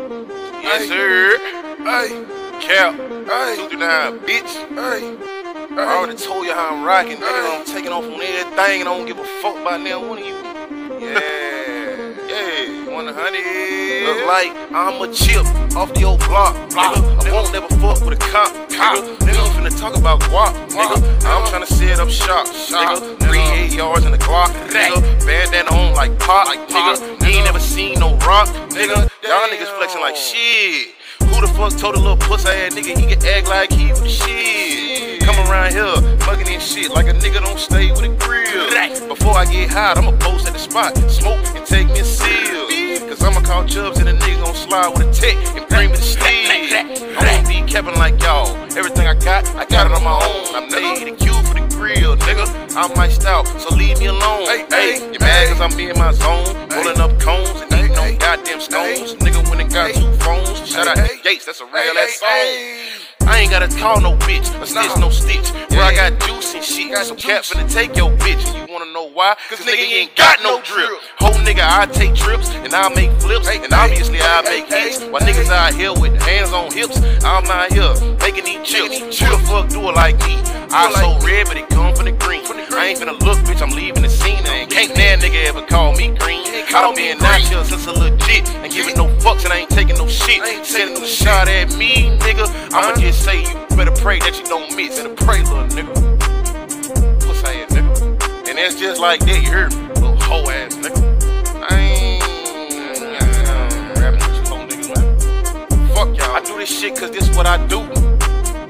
Yes, sir. Hey, Cap. Hey. 239, bitch. hey, I already told you how I'm rocking, nigga. I'm taking off on everything and I don't give a fuck about now one of you. Yeah, yeah, 100. Look like I'm a chip off the old block, nigga. I won't never fuck with a cop, nigga. Nigga, I'm finna talk about guap, nigga. I'm tryna set up shop, nigga. Three eight yards in the Glock, nigga. Bandana on like pop, nigga. You ain't never seen no rock, nigga. Y'all niggas flexing like shit. Who the fuck told a little pussy ass nigga he can act like he with shit? Come around here, fucking and shit like a nigga don't stay with a grill. Before I get hot, I'ma post at the spot, smoke and take me a seal. Cause I'ma call Chubbs and the nigga gon' slide with a tech and bring me the steel. I won't be capping like y'all. Everything I got, I got it on my own. I made a cue for the grill, nigga. I'm iced out, so leave me alone. Hey, Hey, you mad cause I'm in my zone? Rolling up goddamn Nigga went and got two phones. Shout out to Gates, that's a real ass song. I ain't gotta call no bitch, a stitch, no stitch. Bro, I got juice and shit. Got so cat finna take your bitch. And you wanna know why? Cause, nigga, you ain't got no drip. Whole nigga, I take trips and I make flips. And obviously I make hits. While niggas out here with hands on hips, I'm out here making these chips. Who the fuck do it like me? I so red, but it come from the green. I ain't finna look, bitch, I'm leaving the scene. And can't that nigga ever call me green. I call done me been green. out here since a legit. Ain't giving no fucks and I ain't taking no shit. Sending no shot at me, nigga. I'ma just say you better pray that you don't miss. Better pray, little nigga. What's that, nigga? And that's just like that, you heard me? Little hoe ass nigga. I ain't rapping with you hoe niggas, man. Fuck y'all. I do this shit cause this what I do.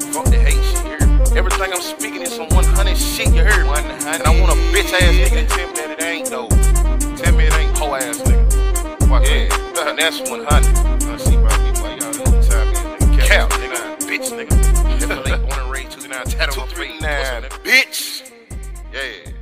Fuck the hate shit, me? Everything I'm speaking is some 100 ass nigga. Fuck yeah, that's 100. I see y'all time. Nigga. Bitch, nigga. Born and raised 29, tattoo bitch. Yeah.